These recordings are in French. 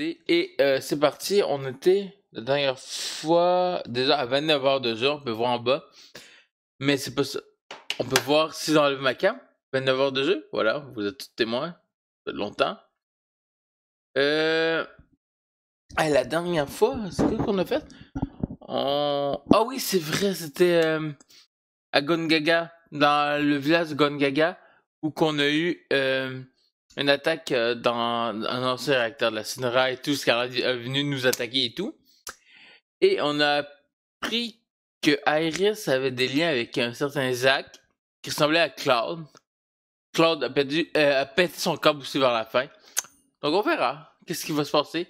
Et euh, c'est parti, on était la dernière fois déjà à 29h de jeu, on peut voir en bas. Mais c'est pas ça. On peut voir si j'enlève ma cam, 29h de jeu, voilà, vous êtes tous témoins, ça fait longtemps. Euh... La dernière fois, c'est quoi qu'on a fait? Ah oui, c'est vrai, c'était euh, à Gongaga, dans le village de Gongaga, où qu'on a eu euh, une attaque euh, dans un ancien réacteur de la Sinra et tout, ce qui est venu nous attaquer et tout. Et on a appris que Iris avait des liens avec un certain Zach qui ressemblait à Cloud. Cloud a, perdu, a pété son câble aussi vers la fin. Donc on verra qu'est-ce qui va se passer.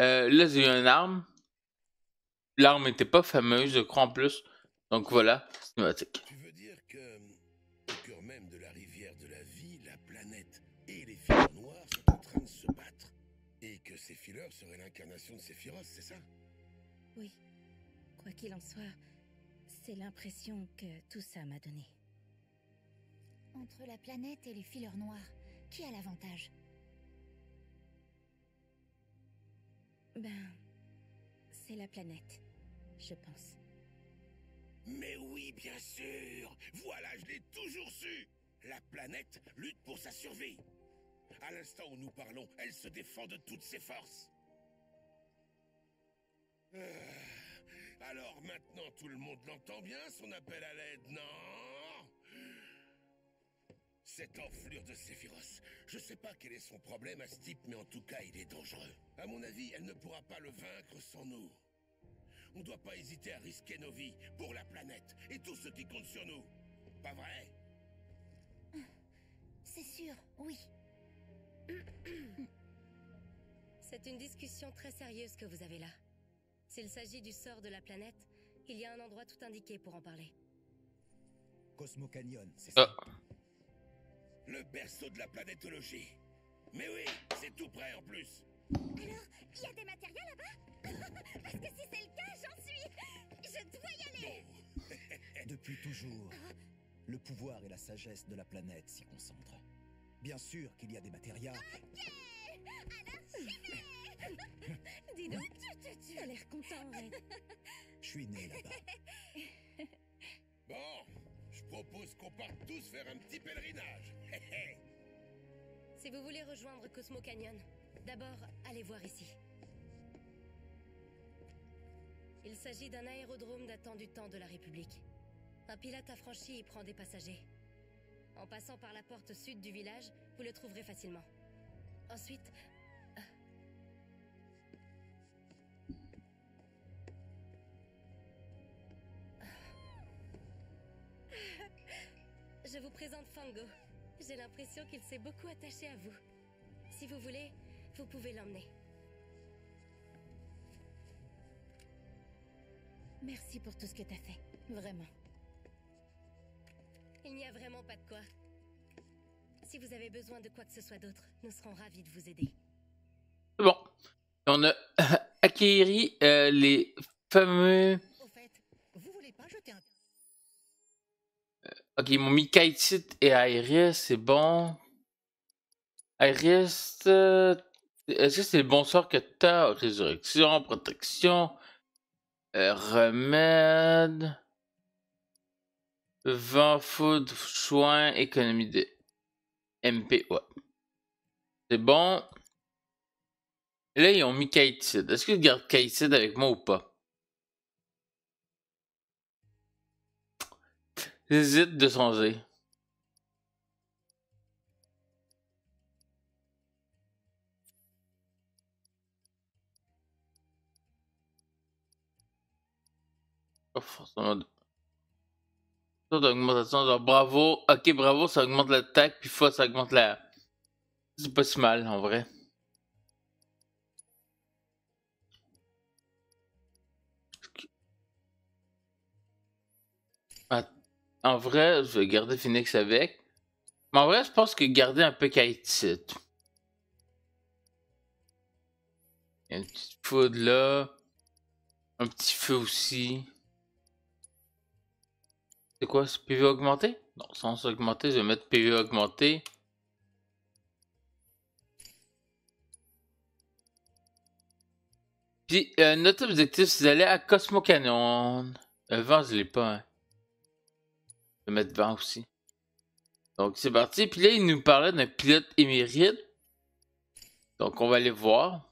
Euh, là, j'ai eu une arme. L'arme n'était pas fameuse, je crois en plus. Donc voilà, cinématique. L'incarnation de Sephiroth, c'est ça? Oui. Quoi qu'il en soit, c'est l'impression que tout ça m'a donné. Entre la planète et les fileurs noirs, qui a l'avantage? Ben, c'est la planète, je pense. Mais oui, bien sûr Voilà, je l'ai toujours su La planète lutte pour sa survie. À l'instant où nous parlons, elle se défend de toutes ses forces. Ah, alors maintenant, tout le monde l'entend bien, son appel à l'aide, non? Cette enflure de Sephiroth. Je sais pas quel est son problème à ce type, mais en tout cas, il est dangereux. À mon avis, elle ne pourra pas le vaincre sans nous. On doit pas hésiter à risquer nos vies pour la planète et tout ce qui compte sur nous. Pas vrai? C'est sûr, oui. C'est une discussion très sérieuse que vous avez là. S'il s'agit du sort de la planète, il y a un endroit tout indiqué pour en parler. Cosmo Canyon, c'est ça Ah, Le berceau de la planétologie. Mais oui, c'est tout près en plus. Alors, il y a des matériaux là-bas? Parce que si c'est le cas, j'en suis Je dois y aller Depuis toujours, le pouvoir et la sagesse de la planète s'y concentrent. Bien sûr qu'il y a des matérias. Dis donc, tu as l'air content, ouais. Je suis né là-bas. Bon, je propose qu'on parte tous faire un petit pèlerinage. Si vous voulez rejoindre Cosmo Canyon, d'abord, allez voir ici. Il s'agit d'un aérodrome datant du temps de la République. Un pilote affranchi y prend des passagers. En passant par la porte sud du village, vous le trouverez facilement. Ensuite... présente Fango. J'ai l'impression qu'il s'est beaucoup attaché à vous. Si vous voulez, vous pouvez l'emmener. Merci pour tout ce que t'as fait, vraiment. Il n'y a vraiment pas de quoi. Si vous avez besoin de quoi que ce soit d'autre, nous serons ravis de vous aider. bon. On a acquéri euh, les fameux. Ok, ils m'ont mis et Iris, c'est bon. Iris, euh, est-ce que c'est le bon sort que t'as? Résurrection, protection, euh, remède, vent, foudre, soin, économie de MP, ouais. C'est bon. Là, ils ont mis Kaitit. Est-ce que je garde Kaitit avec moi ou pas? J'hésite de changer. Oh, forcément. de- d'augmentation, bravo. Ok, bravo, ça augmente l'attaque, puis fois ça augmente la. C'est pas si mal en vrai. En vrai, je vais garder Phoenix avec. Mais en vrai, je pense que garder un peu Kaitit. Il y a une petite foudre là. Un petit feu aussi. C'est quoi, c'est PV augmenté? Non, sans augmenter, je vais mettre PV augmenté. Puis, euh, notre objectif, c'est d'aller à Cosmo Canyon. Le vent, je l'ai pas. Hein. Vais mettre vent aussi. Donc, c'est parti. Puis là, il nous parlait d'un pilote émérite. Donc, on va aller voir.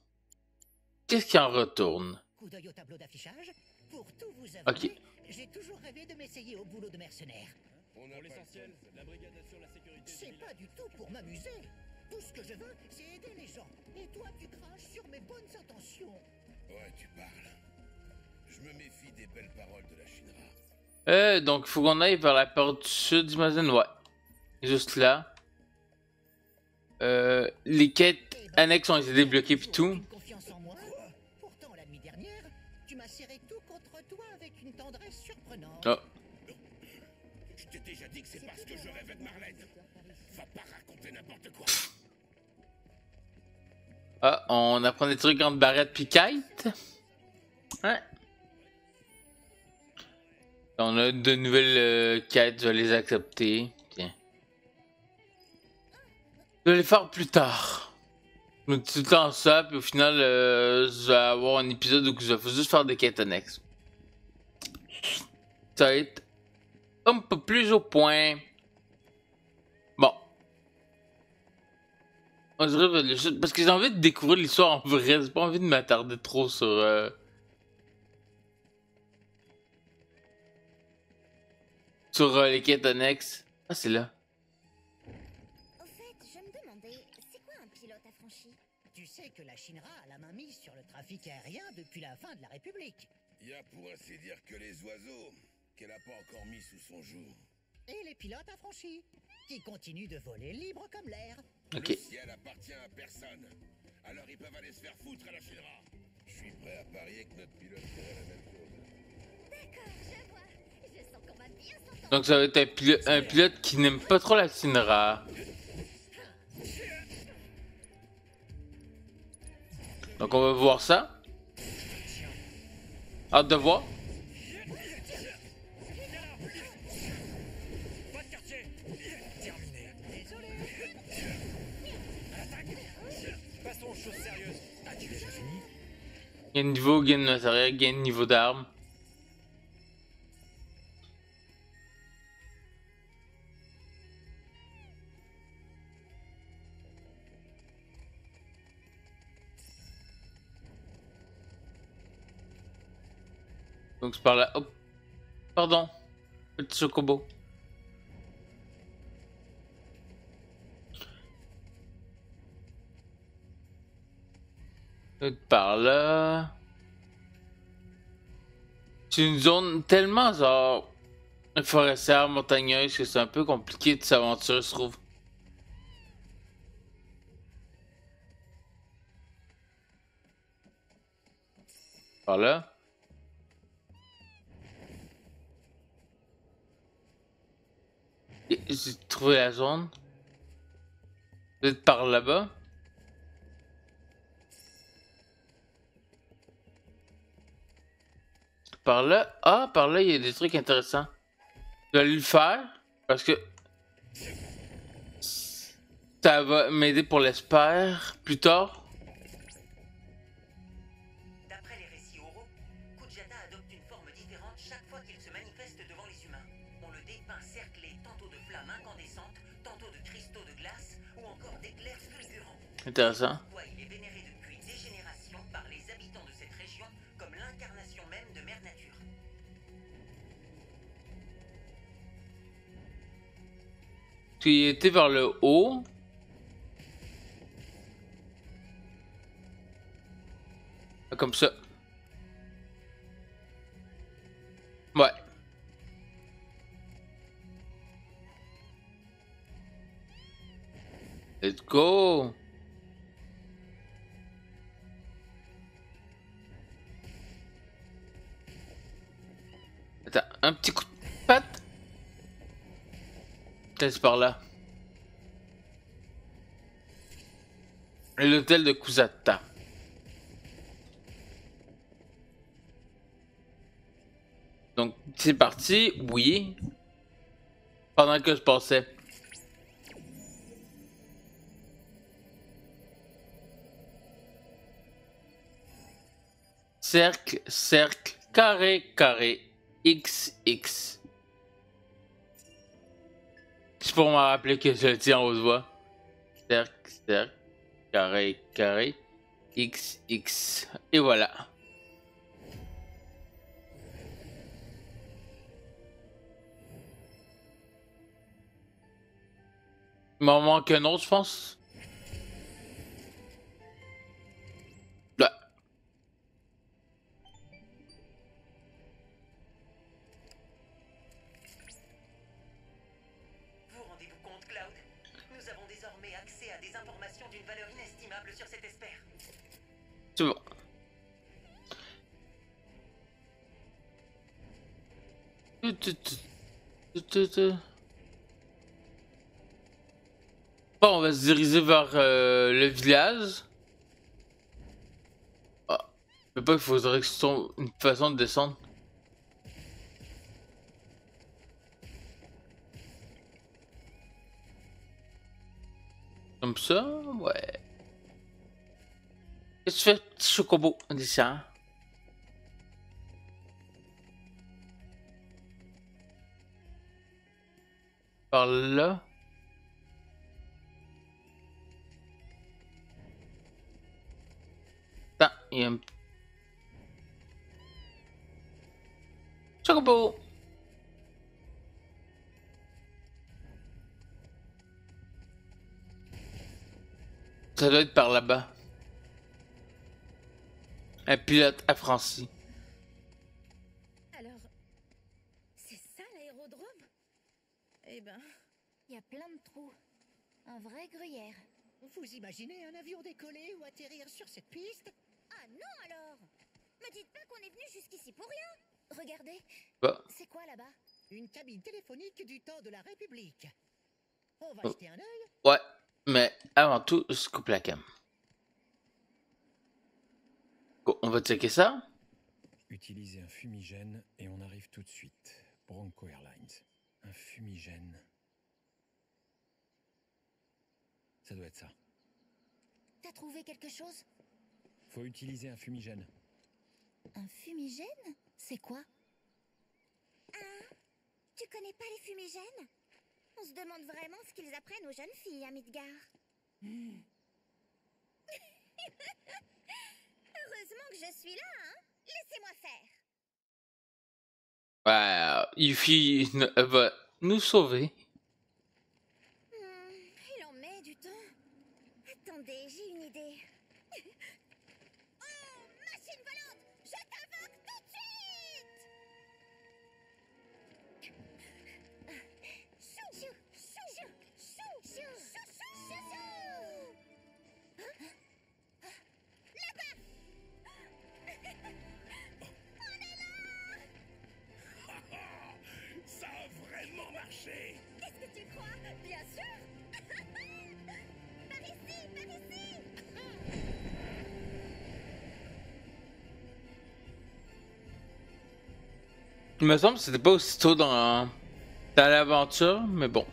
Qu'est-ce qui en retourne? Coup d'œil au tableau d'affichage. Pour tout vous avouer, Ok. j'ai toujours rêvé de m'essayer au boulot de mercenaire. On a l'essentiel, la brigade assure la sécurité. C'est pas du tout pour m'amuser. Tout ce que je veux, c'est aider les gens. Et toi, tu craches sur mes bonnes intentions. Ouais, tu parles. Je me méfie des belles paroles de la Shinra. Euh, donc, faut qu'on aille vers la porte sud, j'imagine. Ouais. Juste là. Euh, les quêtes annexes ont été débloquées tu tout. en. Oh. Ah, on apprend des trucs entre Barrette pis Kite. Ouais. On a de nouvelles euh, quêtes, je vais les accepter. Je vais les faire plus tard. Je me tout le temps ça, puis au final, euh, je vais avoir un épisode où je vais juste faire des quêtes annexes. Ça va être un peu plus au point. Bon. On dirait parce que j'ai envie de découvrir l'histoire en vrai, j'ai pas envie de m'attarder trop sur. euh, sur les quêtes annexes. Ah, c'est là. Au fait, je me demandais, c'est quoi un pilote affranchi? Tu sais que la Shinra a la main mise sur le trafic aérien depuis la fin de la République. Y a pour ainsi dire que les oiseaux qu'elle a pas encore mis sous son joug. Et les pilotes affranchis, qui continuent de voler libre comme l'air. Ok. Le ciel appartient à personne. Alors ils peuvent aller se faire foutre à la Shinra. Je suis prêt à parier que notre pilote ferait la même chose. D'accord, je vois. Je sens qu'on va bien s'entendre. Donc, ça va être un, pilo- un pilote qui n'aime pas trop la Sinra. Donc, on va voir ça. Hâte de voir. Gain niveau, gain de matériel, gain de niveau d'armes. Donc c'est par là. Hop. Pardon. Chocobo. Et Par là. C'est une zone tellement genre forestière, montagneuse que c'est un peu compliqué de s'aventurer, je trouve. Par là. J'ai trouvé la zone. Peut-être par là-bas. Par là. Ah, par là, il y a des trucs intéressants. Je vais le faire parce que ça va m'aider pour l'espère plus tard. Intéressant. Il. Tu étais vers le haut. Comme ça. Par là. L'hôtel de Kusata. Donc, c'est parti, oui. Pendant que je passais. cercle, cercle, carré, carré, x, x. C'est pour me rappeler que je le tiens en voix. Cercle, cercle, carré, carré, x, x. Et voilà. Il m'en manque un autre, je pense. Bon, on va se diriger vers euh, le village. Ah, je sais pas qu'il faudrait que ce soit une façon de descendre. Comme ça, ouais. Qu'est-ce que tu fais, petit chocobo? On dit là. Attends, il y! Ça doit être par là-bas. Un pilote affranchi. Alors, c'est ça l'aérodrome? Eh ben, il y a plein de trous. Un vrai gruyère. Vous imaginez un avion décoller ou atterrir sur cette piste? Ah non alors Me dites pas qu'on est venu jusqu'ici pour rien Regardez, Bah, c'est quoi là-bas? Une cabine téléphonique du temps de la République. On va Oh. jeter un œil ouais. Mais avant tout, je coupe la cam. On va checker ça. Utilisez un fumigène et on arrive tout de suite. Bronco Airlines. Un fumigène. Ça doit être ça. T'as trouvé quelque chose? Faut utiliser un fumigène. Un fumigène? C'est quoi? Ah Tu connais pas les fumigènes? On se demande vraiment ce qu'ils apprennent aux jeunes filles à Midgar. Heureusement que je suis là, hein Laissez-moi faire Ouais, Yuffie ne- elle va nous sauver. Hmm, il en met du temps. Attendez, j'ai une idée. Il me semble que c'était pas aussitôt dans, dans l'aventure, mais bon.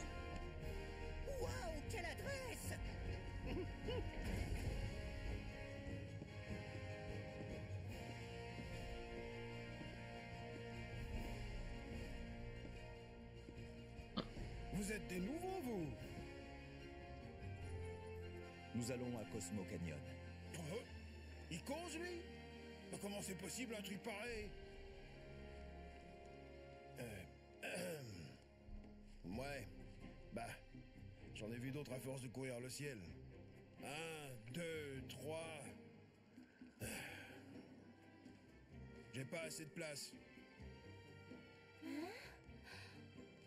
Le ciel. Un, deux, trois... J'ai pas assez de place.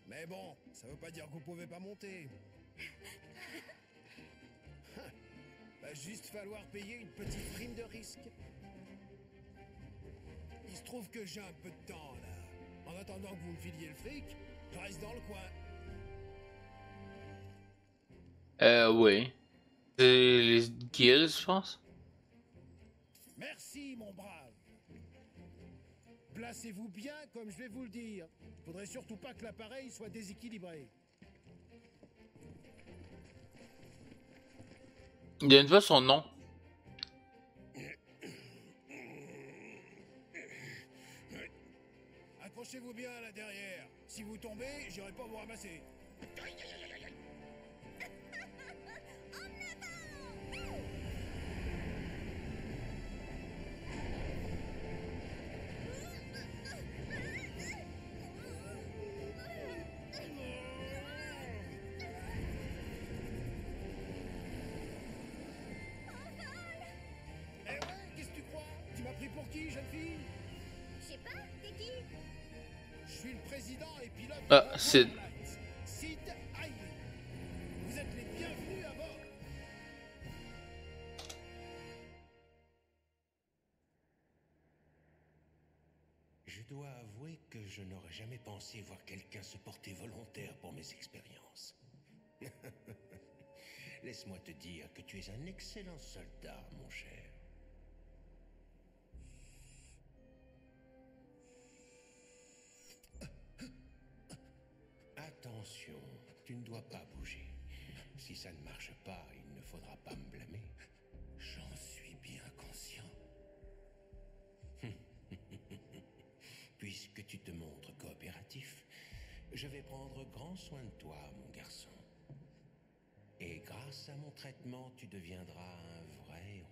Mais bon, ça veut pas dire que vous pouvez pas monter. Va juste falloir payer une petite prime de risque. Il se trouve que j'ai un peu de temps là. En attendant que vous me filiez le fric, reste dans le coin. Euh, oui. C'est les guilds, je pense. Merci, mon brave. Placez-vous bien comme je vais vous le dire. Faudrait surtout pas que l'appareil soit déséquilibré. Il y a une fois son nom. accrochez-vous bien là derrière. Si vous tombez, j'irai pas vous ramasser. Je dois avouer que je n'aurais jamais pensé voir quelqu'un se porter volontaire pour mes expériences. Laisse-moi te dire que tu es un excellent soldat, mon cher. Pas bouger. Si ça ne marche pas, il ne faudra pas me blâmer. J'en suis bien conscient. Puisque tu te montres coopératif, je vais prendre grand soin de toi, mon garçon. Et grâce à mon traitement, tu deviendras un vrai.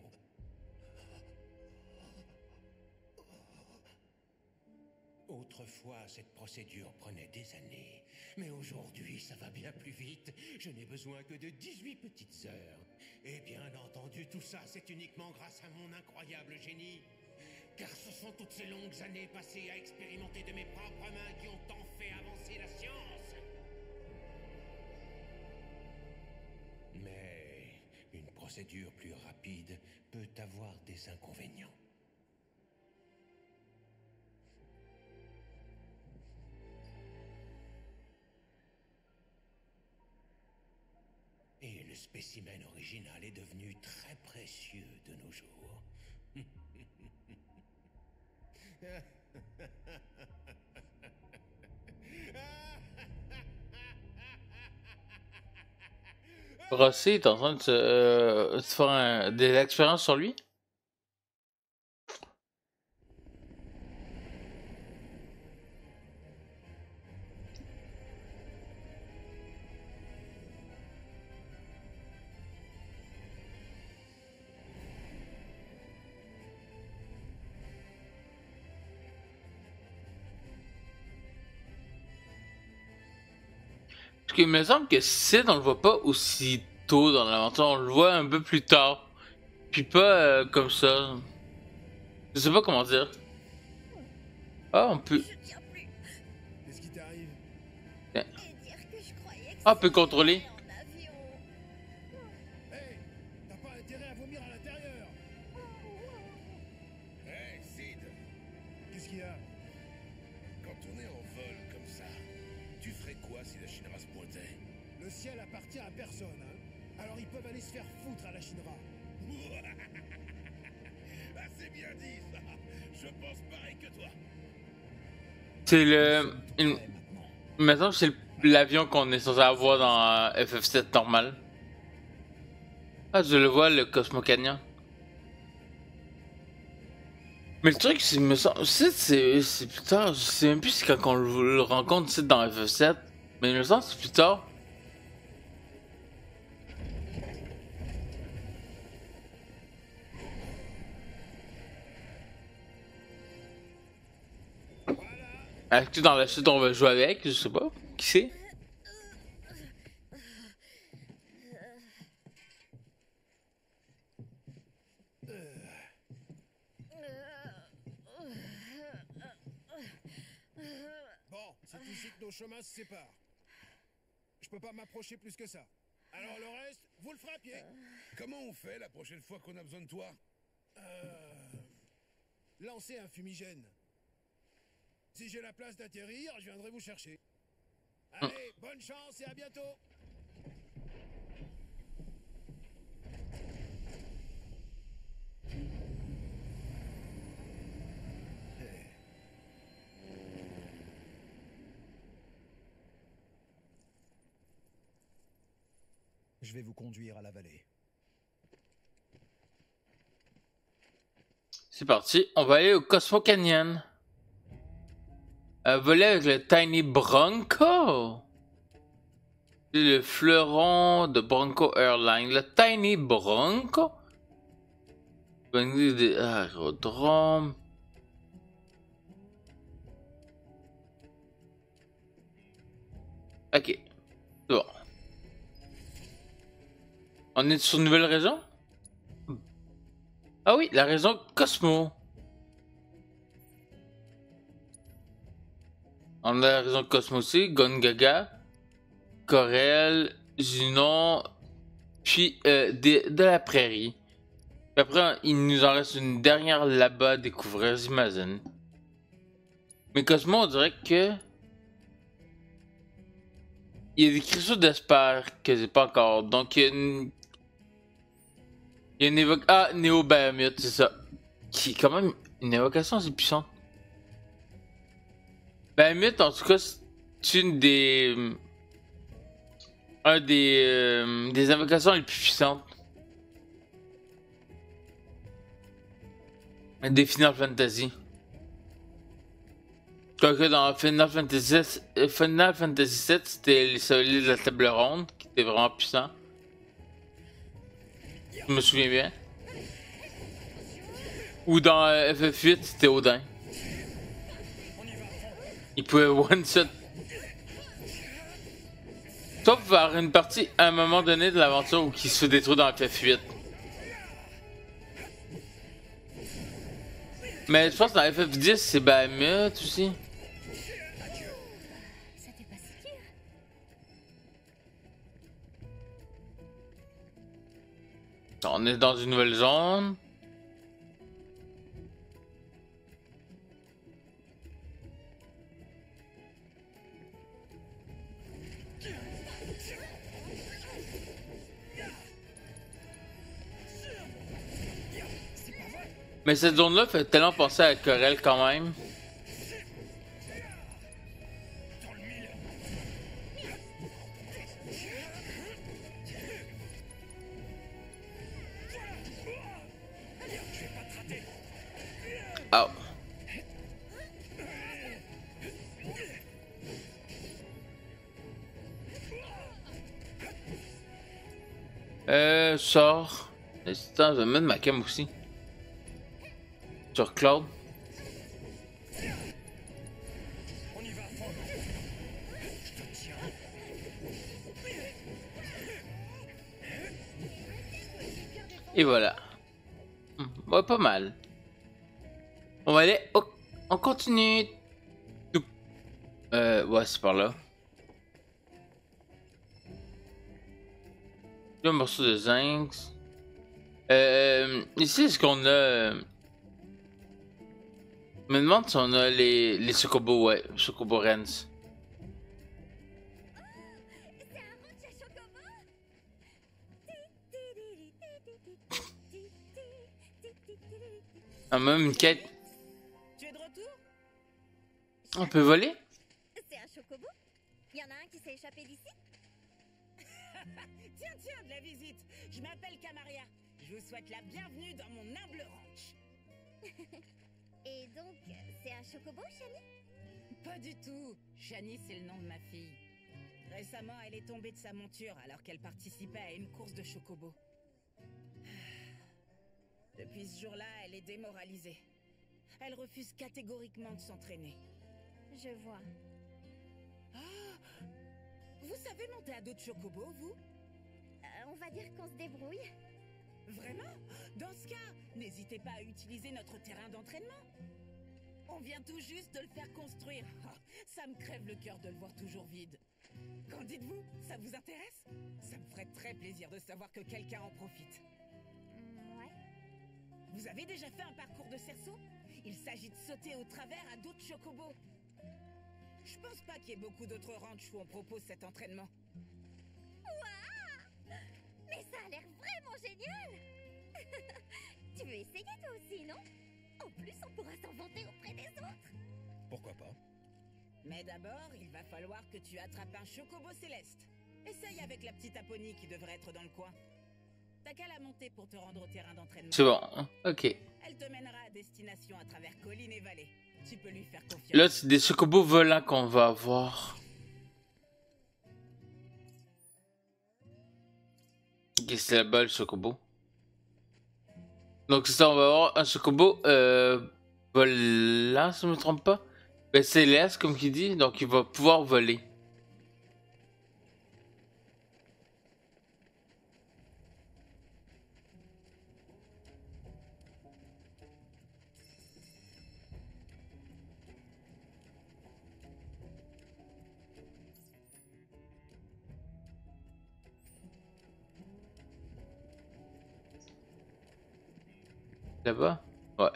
Autrefois, cette procédure prenait des années, mais aujourd'hui, ça va bien plus vite. Je n'ai besoin que de 18 petites heures. Et bien entendu, tout ça, c'est uniquement grâce à mon incroyable génie. Car ce sont toutes ces longues années passées à expérimenter de mes propres mains qui ont tant fait avancer la science. Mais une procédure plus rapide peut avoir des inconvénients. Spécimen original est devenu très précieux de nos jours. Rossi est en train de se, euh, faire un- des expériences sur lui? Qu'il me semble que Sid, on le voit pas aussi tôt dans l'aventure, on le voit un peu plus tard. Puis pas euh, comme ça. Je sais pas comment dire. Ah, on peut. Qu'est-ce qui t'arrive Ah, on peut contrôler. C'est le. il- maintenant. C'est l'avion qu'on est censé avoir dans euh, FF7 normal. Ah, je le vois, le Cosmo Canyon. Mais le truc, c'est me semble. C'est plus tard. Je sais même plus quand on le, rencontre dans FF7. Mais il me semble que c'est plus tard. Est-ce que dans la suite on va jouer avec Je sais pas. Qui c'est? Bon, c'est ici que nos chemins se séparent. Je peux pas m'approcher plus que ça. Alors le reste, vous le ferez à pied. Comment on fait la prochaine fois qu'on a besoin de toi? Euh... Lancez un fumigène. Si j'ai la place d'atterrir, je viendrai vous chercher. Allez, bonne chance et à bientôt Je vais vous conduire à la vallée. C'est parti, on va aller au Cosmo Canyon. Euh, voler avec le Tiny Bronco. Le fleuron de Bronco Airlines. Le Tiny Bronco. Venir des aérodromes. Ok. Bon. On est sur une nouvelle région? Ah oui, la région Cosmo. On a la région Cosmo aussi, Gongaga, Corel, Junon, puis euh, de, de la prairie. Après, il nous en reste une dernière là-bas à découvrir, j'imagine. Mais Cosmo, on dirait que. Il y a des cristaux d'espoir que j'ai pas encore. Donc, il y a une. Il y a une évocation. Ah, Néo c'est ça. Qui est quand même une évocation assez puissante. Bahamut, en tout cas, c'est une des. Un des. euh, des invocations les plus puissantes. Des Final Fantasy. Quoique dans Final Fantasy, euh, Final Fantasy VII, c'était les solides de la table ronde, qui était vraiment puissant. Je me souviens bien. Ou dans euh, FF8, c'était Odin. Il pouvait one-shot. Sauf vers une partie à un moment donné de l'aventure où il se fait détruire dans FF8. Mais je pense que dans FF10, c'est Bahamut aussi. On est dans une nouvelle zone. Mais cette zone-là fait tellement penser à Corel quand même. Oh. Euh, sors. Attends, je vais mettre ma cam aussi. Sur Cloud. Et voilà. Ouais, pas mal. On va aller. On continue. Euh, ouais, c'est par là. Un morceau de zinc. Euh, ici, est-ce qu'on a. Je me demande si on a les, les Chocobo, ouais, Chocobo Rens. C'est un ranch à chocobo Ah, même une quête. Tu es de retour? On peut voler? C'est un chocobo? Y en a un qui s'est échappé d'ici? Tiens, tiens, de la visite. Je m'appelle Camaria. Je vous souhaite la bienvenue dans mon humble ranch. Et donc, c'est un chocobo, Shani? Pas du tout. Shani, c'est le nom de ma fille. Récemment, elle est tombée de sa monture alors qu'elle participait à une course de chocobo. Depuis ce jour-là, elle est démoralisée. Elle refuse catégoriquement de s'entraîner. Je vois. Ah Vous savez monter à dos de chocobo, vous? Euh, on va dire qu'on se débrouille. Vraiment? Dans ce cas, n'hésitez pas à utiliser notre terrain d'entraînement. On vient tout juste de le faire construire. Ah, ça me crève le cœur de le voir toujours vide. Qu'en dites-vous? Ça vous intéresse? Ça me ferait très plaisir de savoir que quelqu'un en profite. Mm, ouais. Vous avez déjà fait un parcours de cerceau? Il s'agit de sauter au travers à d'autres chocobos. Je pense pas qu'il y ait beaucoup d'autres ranchs où on propose cet entraînement. Waouh Tu veux essayer toi aussi, non? En plus, on pourra s'en vanter auprès des autres. Pourquoi pas? Mais d'abord, il va falloir que tu attrapes un chocobo céleste. Essaye avec la petite Aponie qui devrait être dans le coin. T'as qu'à la monter pour te rendre au terrain d'entraînement. C'est bon. Ok. Elle te mènera à destination à travers collines et vallées. Tu peux lui faire confiance. Là, c'est des chocobos volants qu'on va avoir. Ok, c'est là-bas le chocobo? Donc, c'est ça, on va avoir un chocobo euh, volant, si je me trompe pas. Ben, céleste, comme qui dit, donc il va pouvoir voler. Là-bas? Ouais.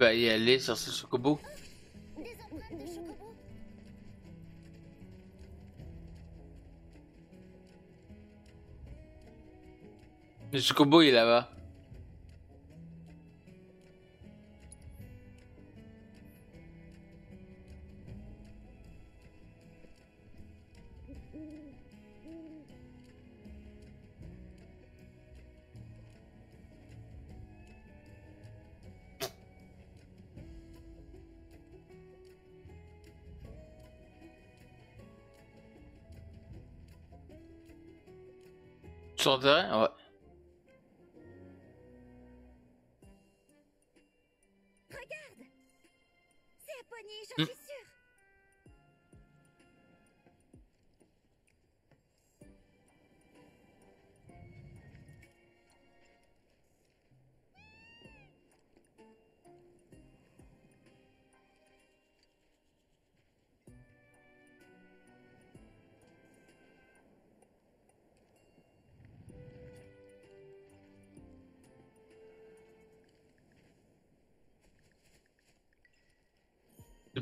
Va y aller empreintes de chocobo Le chocobo il est là-bas. Sur le terrain Ouais.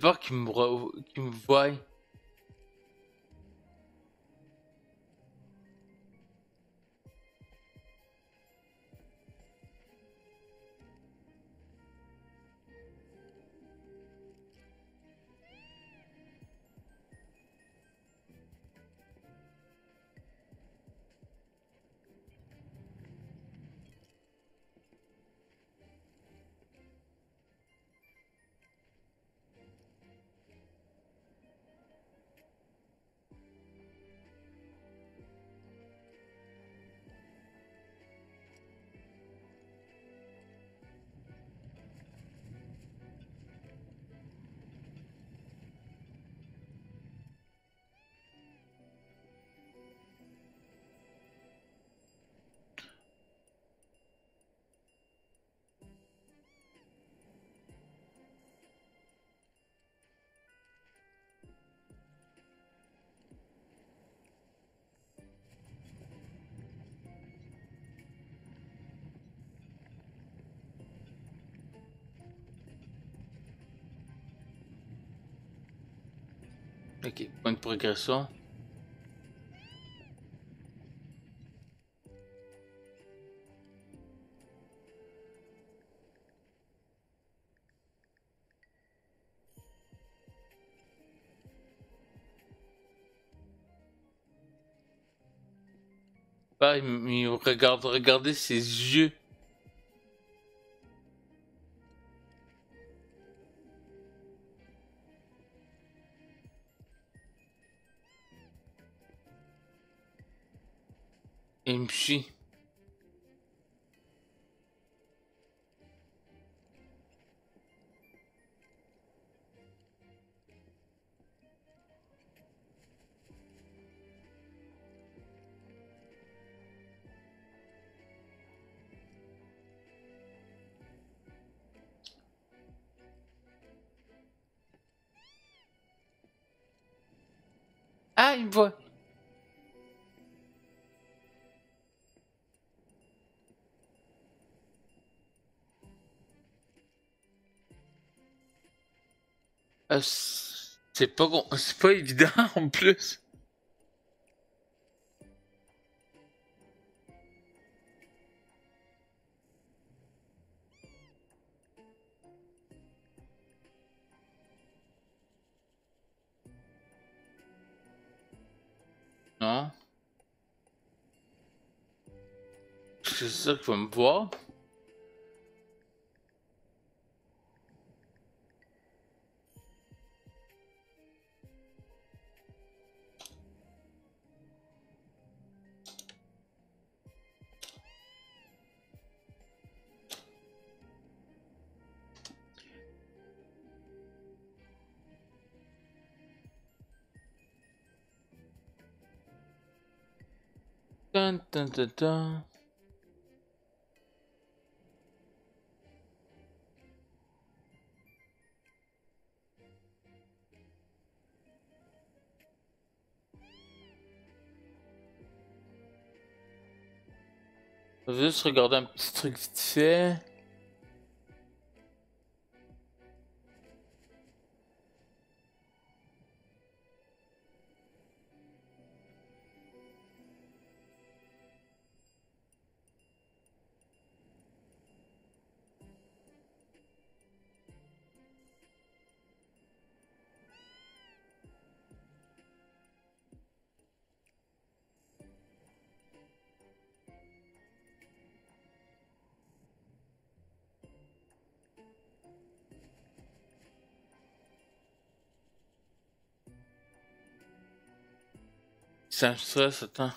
J'ai peur qu'il me, me voie. Ok, point de progression. Il regarde, regardez ses yeux. Il Ah, c'est pas, bon, c'est pas évident en plus. Non. C'est ça qu'il faut me voir. Dun, dun, dun, dun. On va juste regarder un petit truc vite fait. Ça me stresse, attends.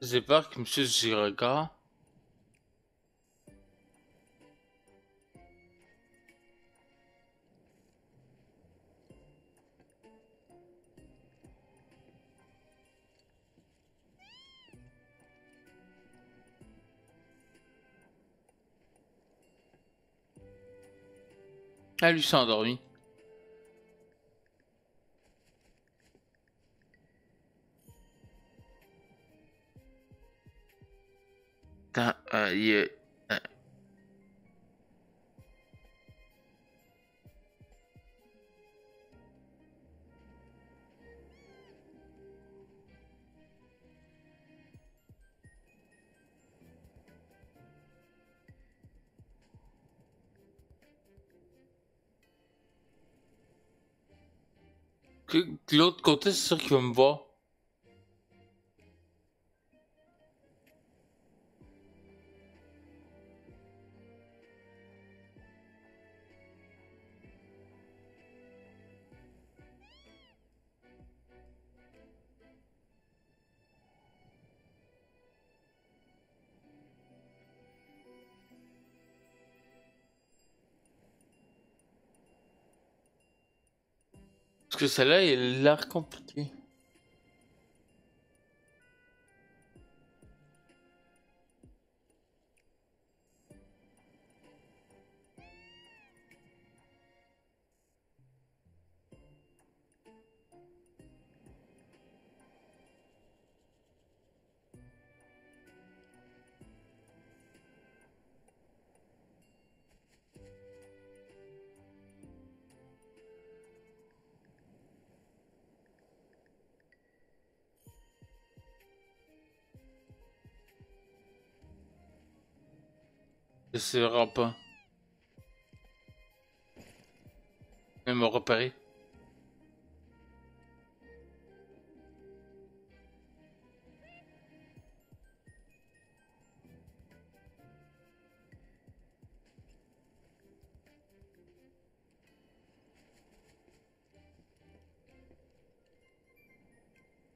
J'ai peur que Monsieur Giraga. Ah, lui s'est endormi. Euh, il est- euh. Que, de l'autre côté, c'est sûr qu'il va me voir. Que celle-là, il a l'air Je sais vraiment pas. Même me repérer.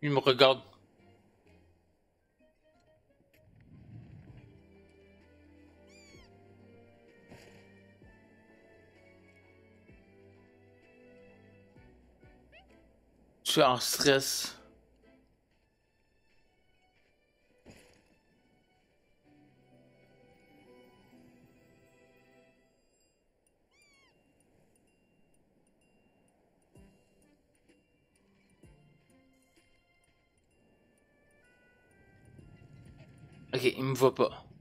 Il me regarde. Je suis en stress. Ok, il me voit pas.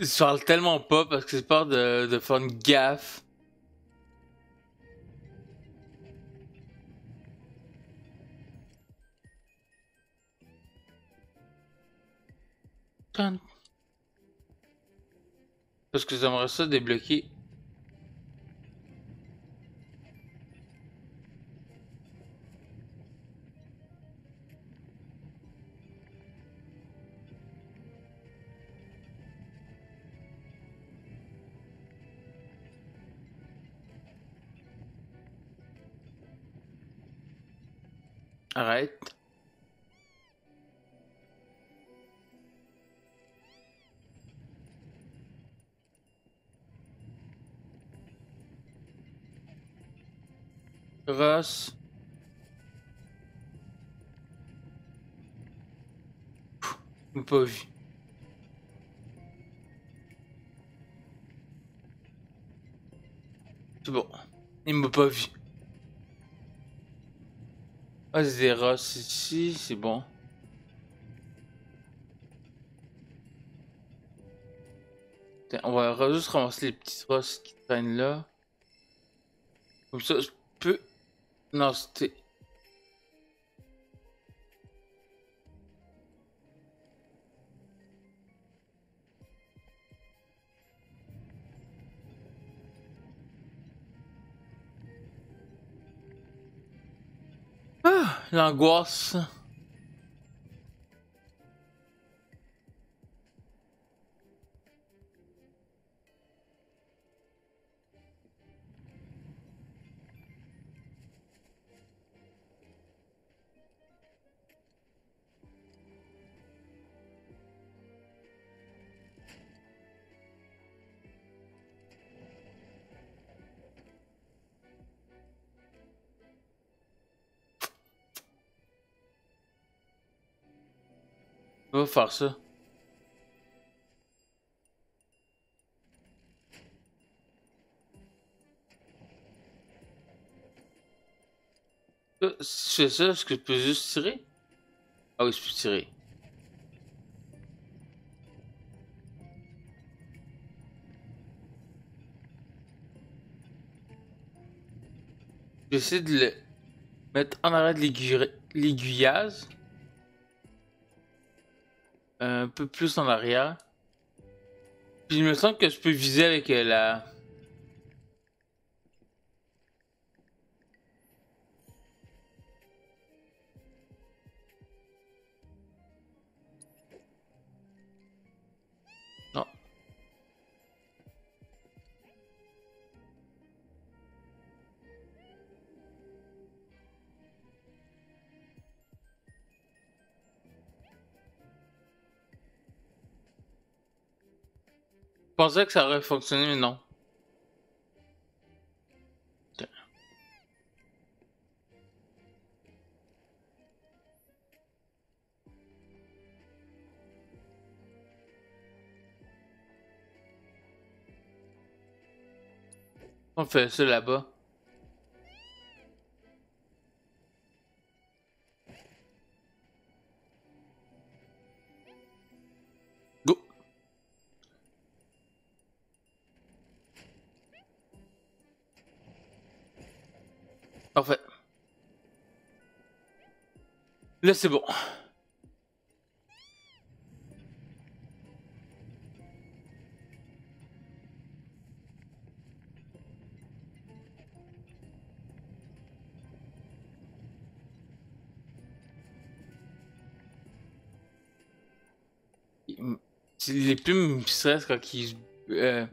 Je parle tellement pas parce que j'ai peur de, de faire une gaffe. Parce que j'aimerais ça débloquer. Arrête. Ross. Pas vu. C'est bon. Il m'a pas vu. Ah, Ross ici, c'est bon. On va juste ramasser les petites Ross qui traînent là. Comme ça, je peux. Non, c'était. Ah, l'angoisse. Faire ça. Euh, est-ce que je peux juste tirer? Ah oui, je peux tirer. J'essaie de le mettre en arrêt de l'aiguillage. Un peu plus en arrière. Il me semble que je peux viser avec euh, la... pensais que ça aurait fonctionné, mais non. On fait ça là-bas. Parfait. Là, c'est bon. Les plumes qui stressent quand ils euh,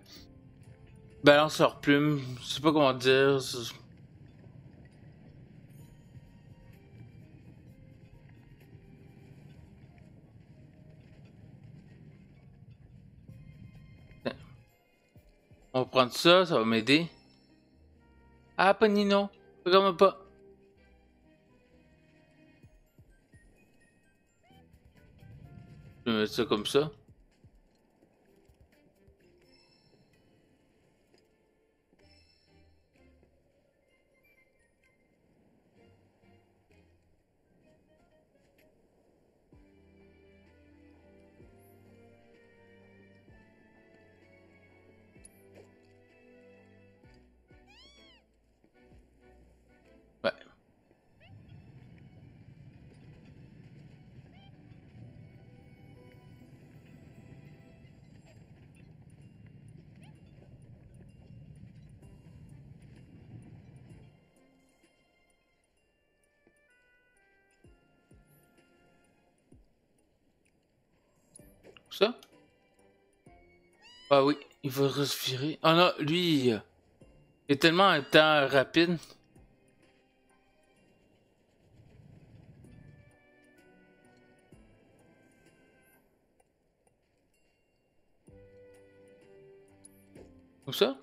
balancent leurs plumes. Je sais pas comment dire. On va prendre ça, ça va m'aider. Ah, pas Nino. Regarde pas. Je vais mettre ça comme ça. Ah oui, il va respirer. Ah non, lui, il est tellement un temps rapide. Comme ça?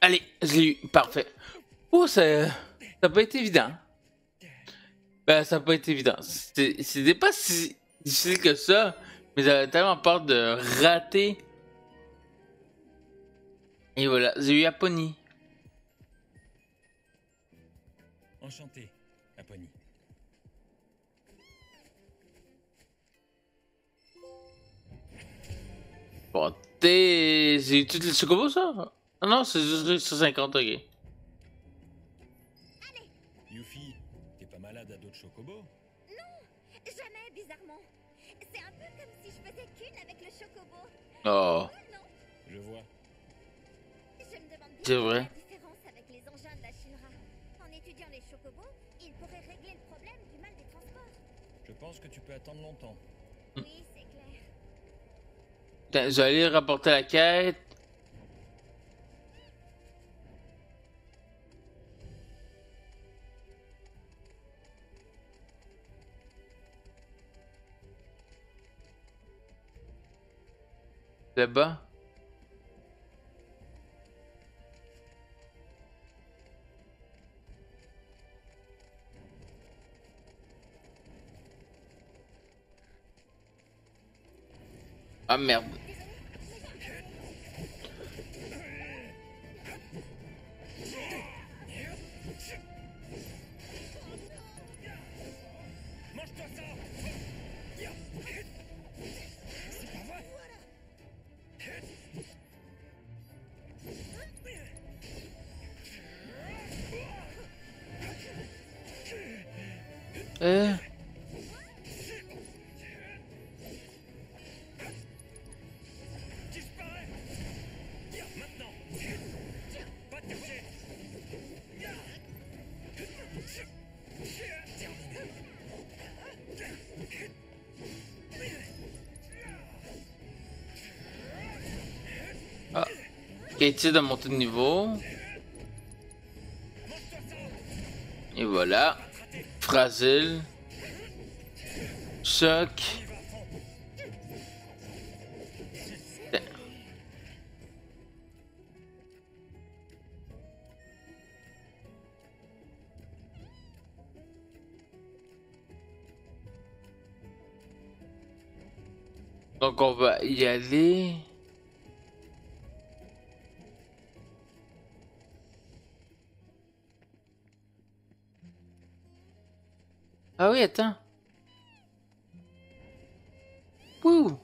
Allez, je l'ai eu. Parfait. Oh, ça... Ça pas été évident. Ben, ça pas été évident. C'était c'était pas si difficile que ça, mais j'avais tellement peur de rater. Et voilà, j'ai eu Apony. Enchanté, Apony. Bon, t'es... J'ai eu toutes les chocobos, ça? Ah non, c'est juste 150, ok. D'autres chocobos Jamais, bizarrement. C'est un peu comme si je faisais qu'une avec le chocobo. Oh, Je vois. Je me demande bien vrai. la différence avec les engins de la Shinra. En étudiant les chocobos, ils pourraient régler le problème du mal des transports. Je pense que tu peux attendre longtemps. Oui, c'est clair. Vais aller rapporter la quête. Là-bas. Ah merde. Terminé Ah. Katie de monter de niveau. Et voilà. Fragile. Choc. Donc on va y aller. Oui, attends. Wouh!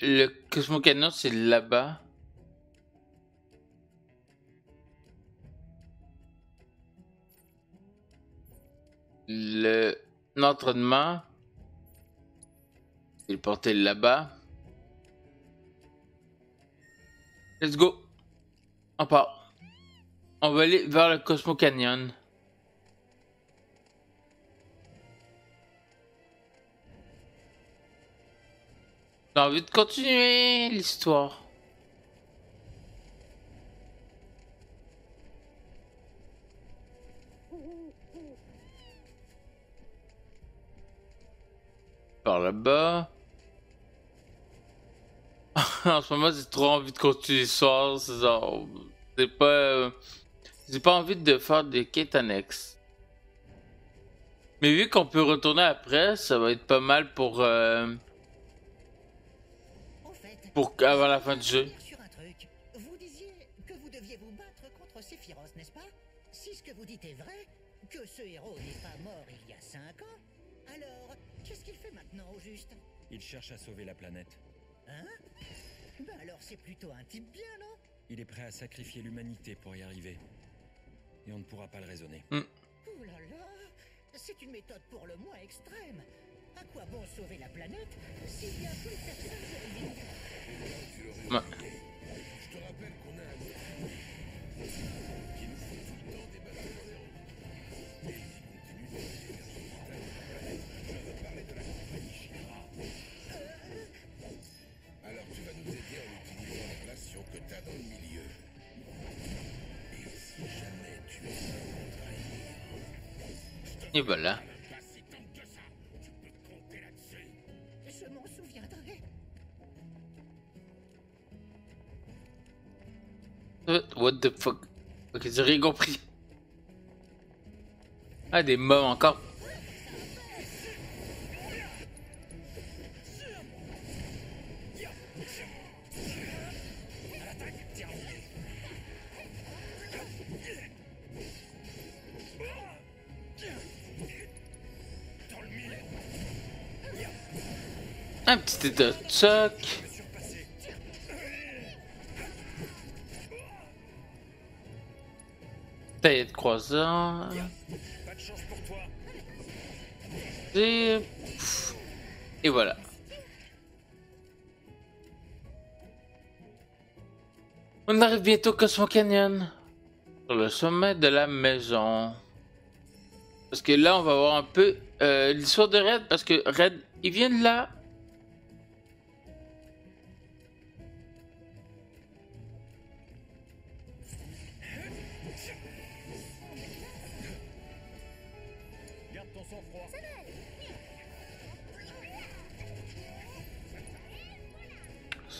le Cosmo Canyon, c'est là-bas. Le l'entraînement. Il portait là-bas. Let's go. On part. On va aller vers le Cosmo Canyon. J'ai envie de continuer l'histoire. Par là-bas. en ce moment, j'ai trop envie de continuer l'histoire. C'est genre. C'est pas. euh, J'ai pas envie de faire des quêtes annexes. Mais vu qu'on peut retourner après, ça va être pas mal pour. euh, pour avant la fin du jeu. sur un truc. Vous disiez que vous deviez vous battre contre Sephiroth, n'est-ce pas? Si ce que vous dites est vrai, que ce héros n'est pas mort il y a cinq ans, alors qu'est-ce qu'il fait maintenant au juste? Il cherche à sauver la planète. Hein? Ben alors c'est plutôt un type bien, non? Il est prêt à sacrifier l'humanité pour y arriver. Et on ne pourra pas le raisonner. Ouh là là C'est une méthode pour le moins extrême. À quoi bon sauver la planète s'il n'y a plus personne pour y vivre Ouais. Je te rappelle qu'on a un Euh, What the fuck? Ok, j'ai rien compris. Ah, des mobs encore. Un petit état de choc. Croisant. Pas de toi. Et... Et voilà. On arrive bientôt au Cosmo Canyon. Sur le sommet de la maison. Parce que là, on va voir un peu euh, l'histoire de Red. Parce que Red, il vient de là.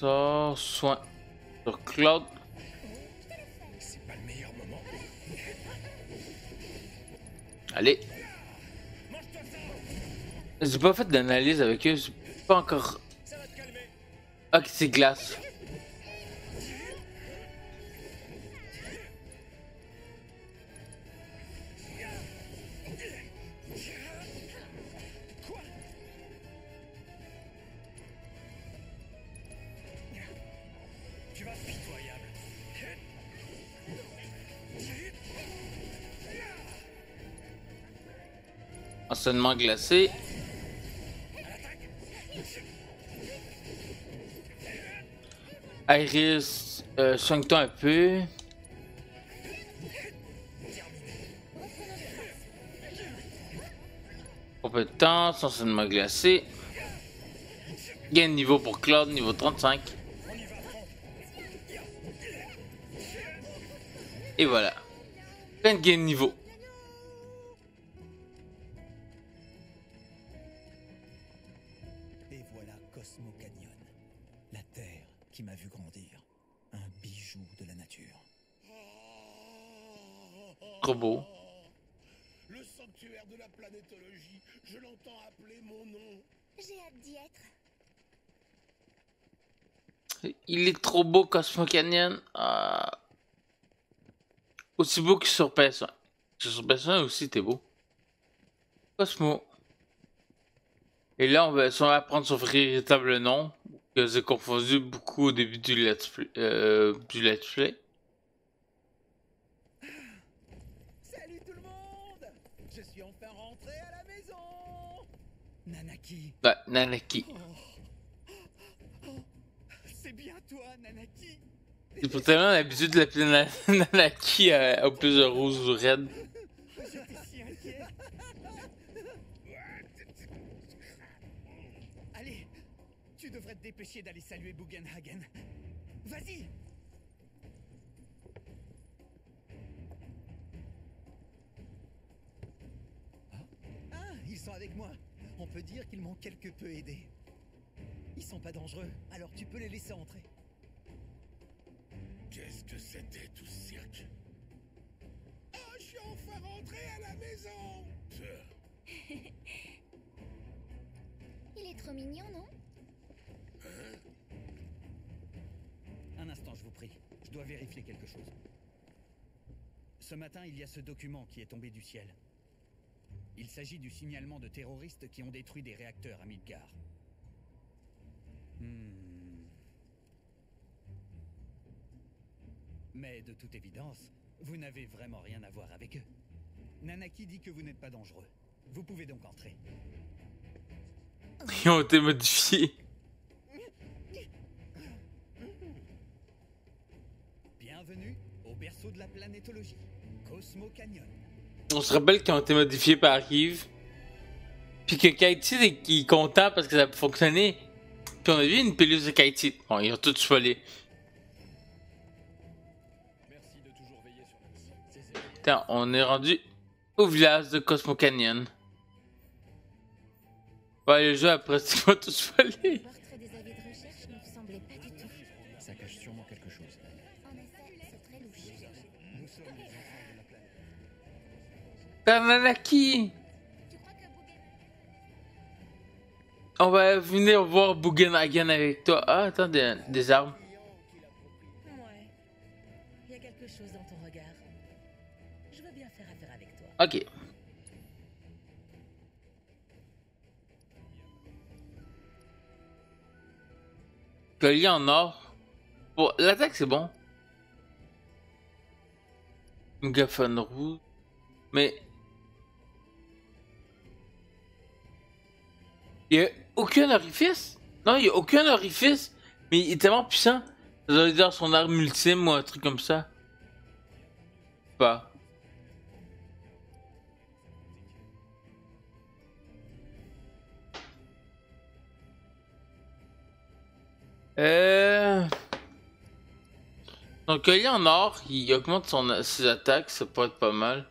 Ça, soin. Sur Cloud. C'est pas le meilleur moment. Allez. J'ai pas fait d'analyse avec eux. J'ai pas encore. Ok, c'est glace. Enseignement glacé. Iris, euh, soigne-toi un peu. Compétence, enseignement glacé. Gain de niveau pour Claude, niveau 35. Et voilà. Plein de gain de niveau. Trop beau. Le sanctuaire de la planétologie, je l'entends appeler mon nom. J'ai hâte d'y être. Il est trop beau, Cosmo Canyon. Ah. Aussi beau que sur PS1. Sur PS1 aussi, t'es beau. Cosmo. Et là, on va, apprendre son véritable nom. Que j'ai confondu beaucoup au début du let's play. Euh, du let's play. Salut tout le monde Je suis enfin rentré à la maison Nanaki Bah, Nanaki. C'est bien toi, Nanaki J'ai pour tellement l'habitude de l'appeler Na- Nanaki euh, au plus de rose ou red. J'étais si inquiet Allez, tu devrais te dépêcher d'aller saluer Bugenhagen. Vas-y Ah, ils sont avec moi. On peut dire qu'ils m'ont quelque peu aidé. Ils sont pas dangereux, alors tu peux les laisser entrer. Qu'est-ce que c'était tout ce cirque? Oh, je suis enfin rentré à la maison Il est trop mignon, non? Un instant, je vous prie. Je dois vérifier quelque chose. Ce matin, il y a ce document qui est tombé du ciel. Il s'agit du signalement de terroristes qui ont détruit des réacteurs à Midgar. Hmm. Mais de toute évidence, vous n'avez vraiment rien à voir avec eux. Nanaki dit que vous n'êtes pas dangereux. Vous pouvez donc entrer. Ils ont été modifiés. Bienvenue au berceau de la planétologie, Cosmo Canyon. On se rappelle qu'ils ont été modifiés par Yves. Puis que Kaiti il est content parce que ça a fonctionné. Puis on a vu une pelouse de Kaiti. Bon, ils ont tous volé. Attends, on est rendu au village de Cosmo Canyon. Ouais, le jeu après, ils vont tous volé. Tananaki! On va venir voir Bugenhagen avec toi. Ah, attends, des, des armes. Ouais. Il y a quelque chose dans ton regard. Je veux bien faire affaire avec toi. Ok. Collier en or. Bon, l'attaque c'est bon. Mégaphone rouge. Mais. Il y a aucun orifice? Non, il y a aucun orifice. Mais il est tellement puissant. Ça doit dire son arme ultime ou un truc comme ça. Pas. Euh... Donc, collier en or, il augmente son, ses attaques, ça peut être pas mal.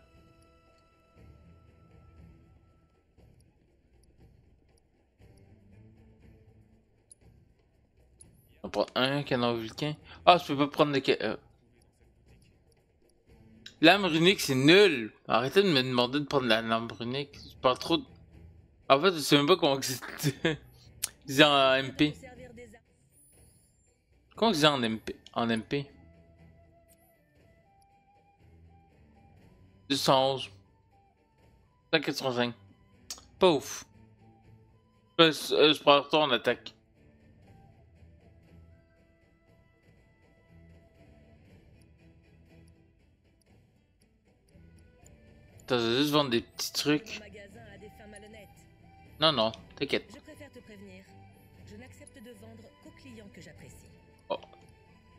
On prend un canon vulcain. Ah, je peux pas prendre ca- euh. Lame runique, c'est nul. Arrêtez de me demander de prendre la lame runique. Je parle trop. de- En fait, je sais même pas comment que c'est. C'est en MP. Comment que en MP En MP 211. 185. Pas ouf. Je, euh, je prends le retour en attaque. Vais juste vendre des petits trucs. Non, non, t'inquiète. Je préfère te prévenir. Je n'accepte de vendre qu'aux clients que j'apprécie.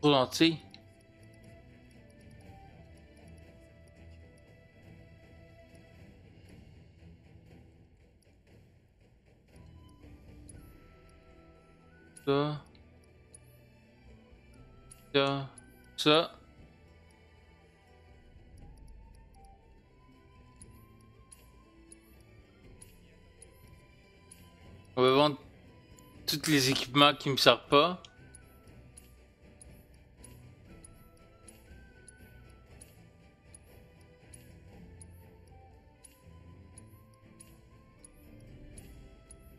Trop gentil. Ça. Ça. Ça. On va vendre tous les équipements qui me servent pas.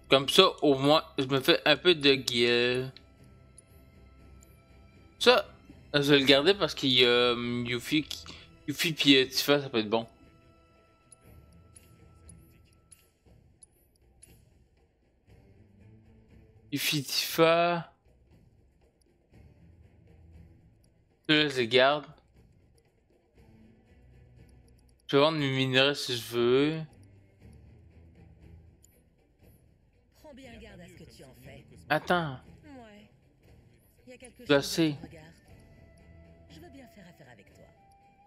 Comme ça, au moins, je me fais un peu de gear. Ça, je vais le garder parce qu'il y a euh, Yuffie, qui- Yuffie euh, Tifa, ça peut être bon. Ifitifa. Cela les garde. Je vais vendre du minerai si je veux. Prends bien garde à ce que tu en fais. Attends. Ouais. Il y. Assez. Bah, je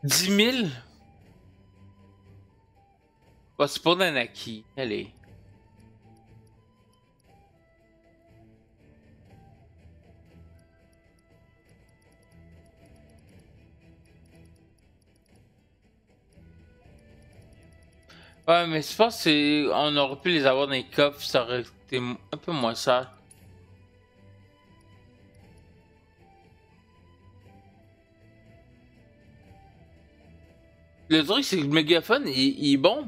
10 bah, pour Allez. Ouais, mais je pense qu'on aurait pu les avoir dans les coffres, ça aurait été un peu moins ça. Le truc, c'est que le mégaphone, il, il est bon.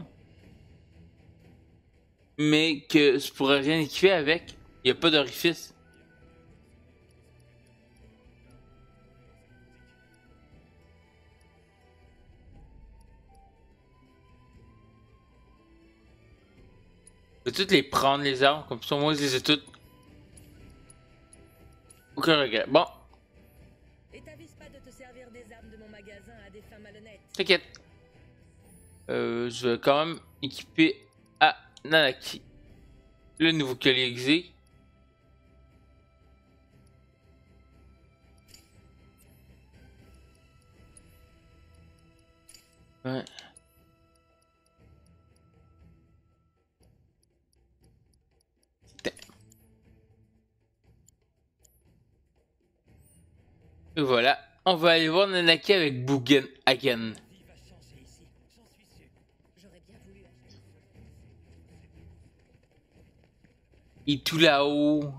Mais que je pourrais rien équiper avec. Il n'y a pas d'orifice. Je vais toutes les prendre, les armes? Comme ça, moi, je les ai toutes. Aucun regret. Bon, Et t'avises pas de te servir des armes de mon magasin à des fins malhonnêtes. T'inquiète. Euh, je vais quand même équiper à Nanaki. Le nouveau collier exé. Ouais. Voilà. On va aller voir Nanaki avec est tout là-haut.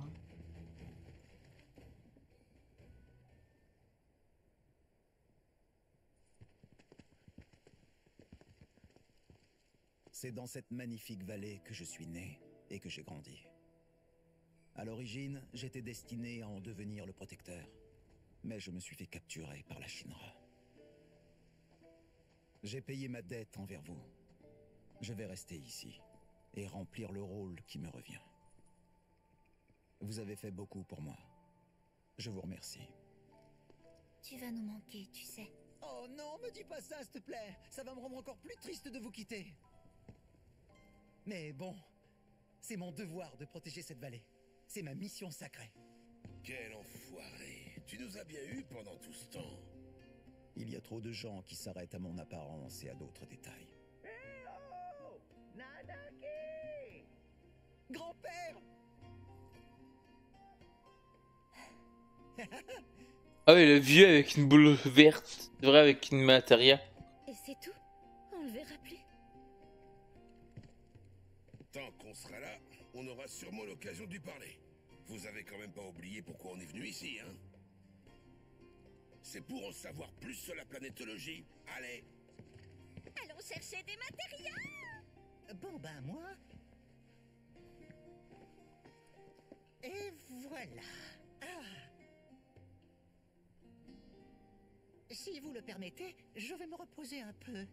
C'est dans cette magnifique vallée que je suis né et que j'ai grandi. À l'origine, j'étais destiné à en devenir le protecteur, mais je me suis fait capturer par la Shinra. J'ai payé ma dette envers vous. Je vais rester ici et remplir le rôle qui me revient. Vous avez fait beaucoup pour moi. Je vous remercie. Tu vas nous manquer, tu sais. Oh non, me dis pas ça, s'il te plaît. Ça va me rendre encore plus triste de vous quitter. Mais bon, c'est mon devoir de protéger cette vallée. C'est ma mission sacrée. Quel enfoiré Tu nous as bien eu pendant tout ce temps. Il y a trop de gens qui s'arrêtent à mon apparence et à d'autres détails. Grand-père Ah oui, le vieux avec une boule verte. C'est vrai, avec une matéria. Et c'est tout? On le verra plus. Tant qu'on sera là, on aura sûrement l'occasion de lui parler. Vous avez quand même pas oublié pourquoi on est venu ici, hein? C'est pour en savoir plus sur la planétologie Allez, Allons chercher des matériaux Bon ben moi... Et voilà. Ah. Si vous le permettez, je vais me reposer un peu.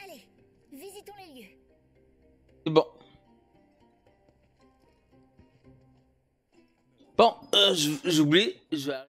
Allez, visitons les lieux. Bon. Bon, euh, j'oublie. Je vais